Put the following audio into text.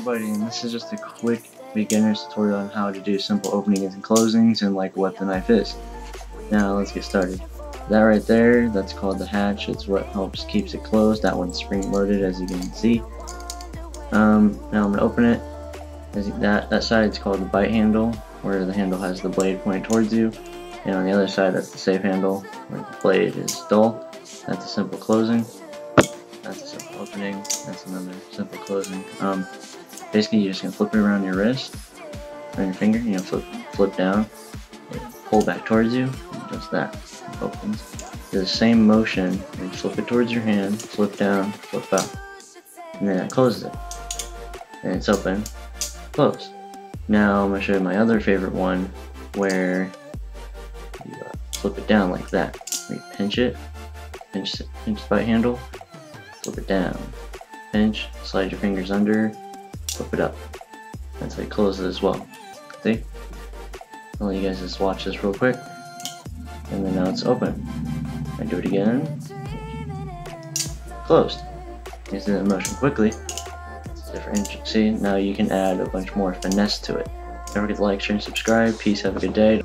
Everybody, and this is just a quick beginner's tutorial on how to do simple openings and closings and like what the knife is. Now let's get started. That right there, that's called the hatch. It's what helps keeps it closed. That one's spring loaded as you can see. Um, now I'm gonna open it. That that is called the bite handle, where the handle has the blade pointing towards you, and on the other side that's the safe handle, where the blade is dull. That's a simple closing. That's simple opening. That's another simple closing. Um, basically, you're just gonna flip it around your wrist, on your finger. You know, flip flip down, pull back towards you, just that opens. Do the same motion. and flip it towards your hand, flip down, flip up, and then it closes it. And it's open, close. Now I'm gonna show you my other favorite one, where you uh, flip it down like that. You pinch it, pinch, pinch the bite handle, flip it down, pinch, slide your fingers under, flip it up. That's how you close it as well. See? I'll let you guys just watch this real quick. And then now it's open. I do it again. Closed. You see motion quickly. Different. See, now you can add a bunch more finesse to it. Don't forget to like, share, and subscribe. Peace, have a good day.